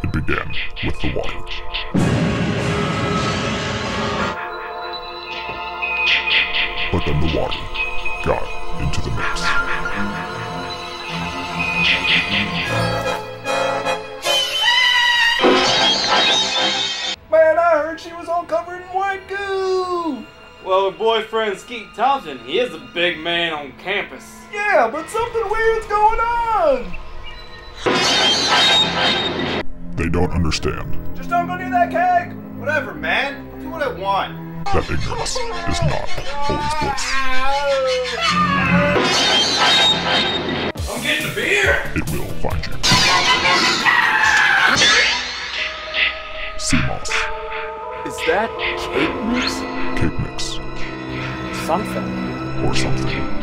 It began with the water. But then the water got into the mix. Man, I heard she was all covered in white goo! Well, her boyfriend Skeet Thompson, he is a big man on campus. Yeah, but something weird's going on! They don't understand Just don't go near that keg! Whatever, man. Do what I want. that ignorance is not always bliss. I'm getting a beer! It will find you. CMOS, Is that cake mix? cake mix, Something. or something.